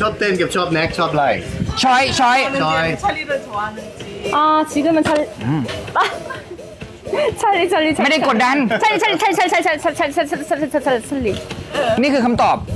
ชอบเต้นกับชอบแน็กชอบอะไรช้อยช้อย Choi. 찰리를 좋아하는 지. 아 지금은찰리 아, 찰리찰리 찰리 ไม่ได้กดดัน 찰리 찰리 찰리 찰리 찰리 찰리 찰리 찰리 찰리 찰리 찰리찰리นี่คือคำตอบ